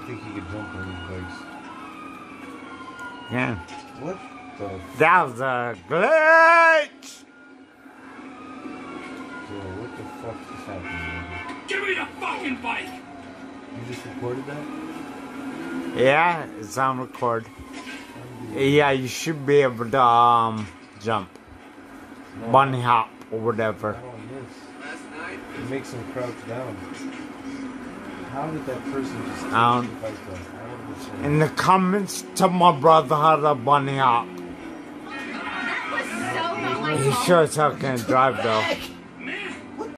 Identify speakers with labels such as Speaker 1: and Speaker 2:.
Speaker 1: think he could jump on these bikes.
Speaker 2: Yeah.
Speaker 1: What the
Speaker 2: That was a glitch!
Speaker 1: Joe, what the fuck is happening?
Speaker 3: Give me the fucking bike!
Speaker 1: You just recorded that?
Speaker 2: Yeah, it's on record. Yeah, you should be able to um jump.
Speaker 1: No,
Speaker 2: Bunny hop or whatever.
Speaker 1: Not on this. It makes them crouch down. How did that person just take
Speaker 2: Um,
Speaker 1: the bike though? I don't understand.
Speaker 2: In the comments, to my brother how to bunny hop.
Speaker 4: That was so not my
Speaker 2: He sure as hell can drive though.